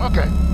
Okay.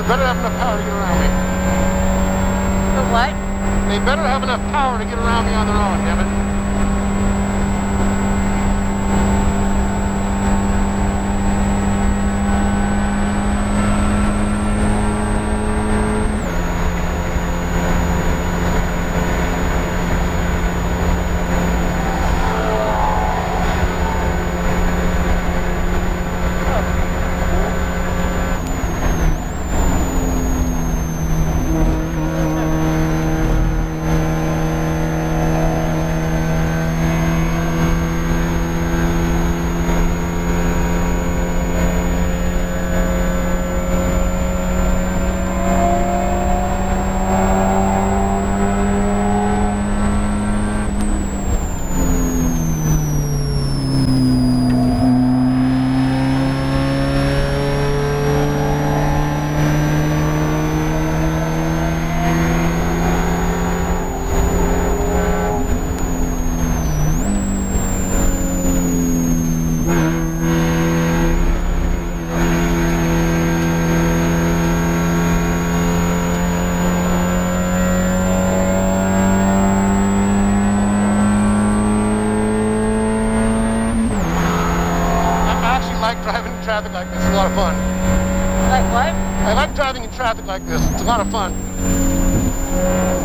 They better have enough power to get around me. The what? They better have enough power to get around me on their own, damn it. like this. It's a lot of fun.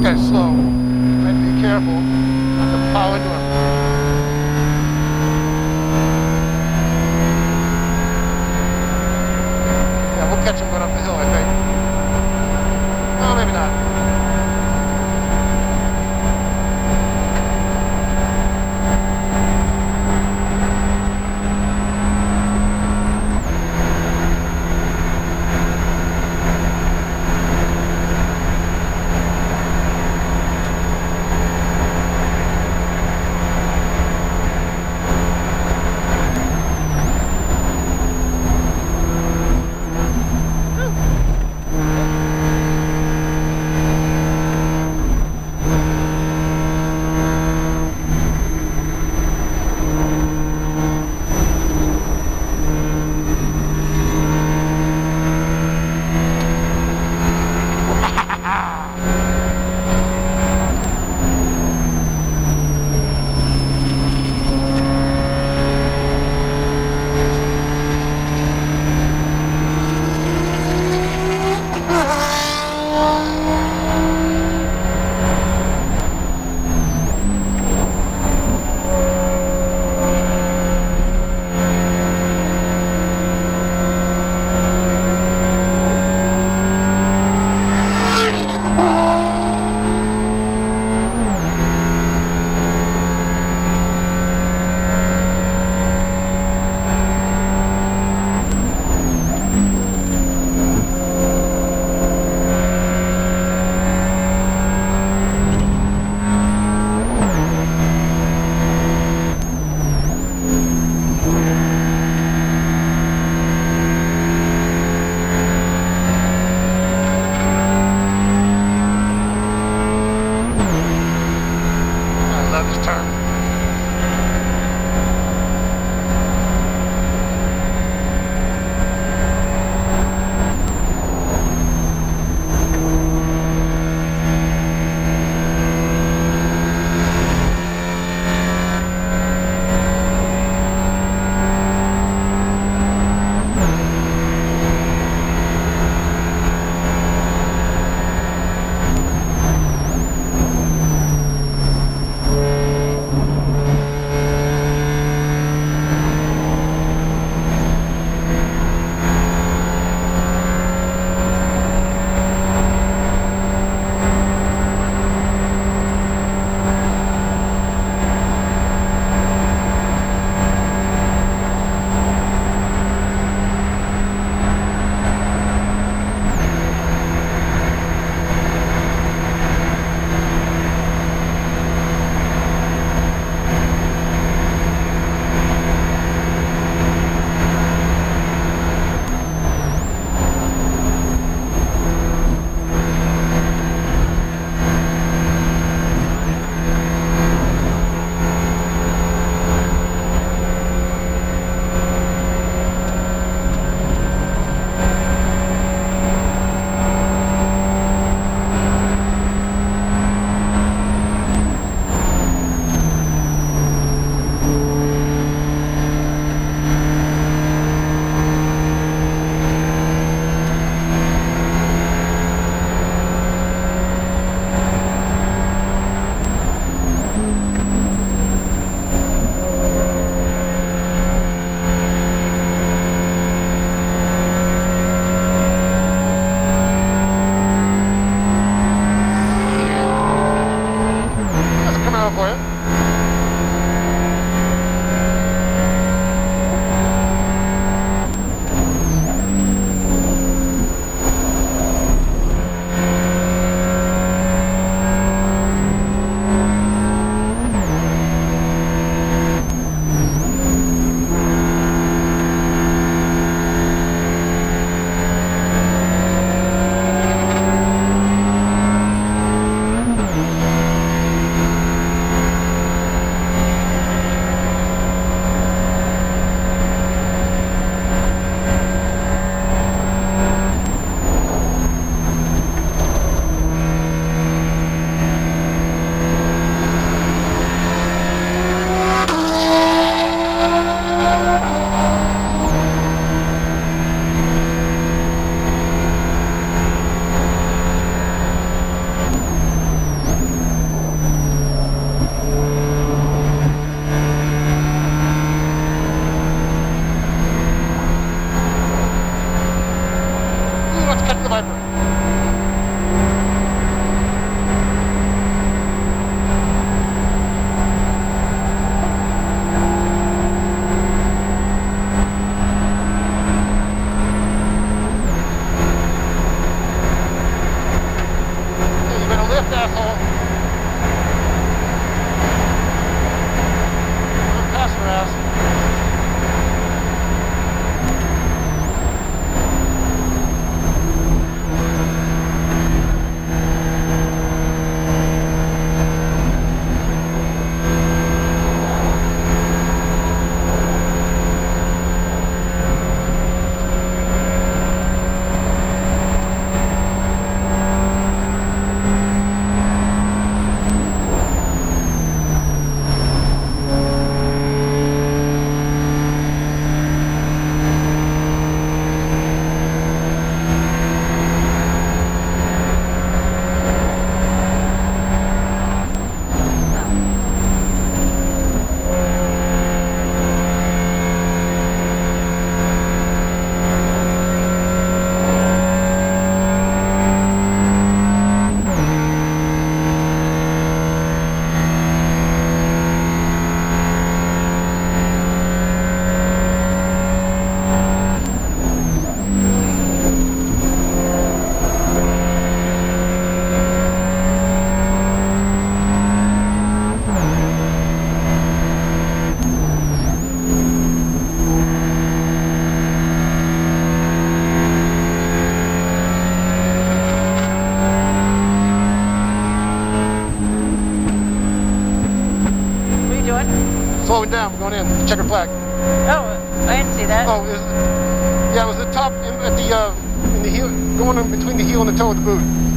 What? slowing down. We're going in. Checkered flag. Oh, I didn't see that. Oh, yeah, it was the top in, at the uh, in the heel, going in between the heel and the toe of the boot.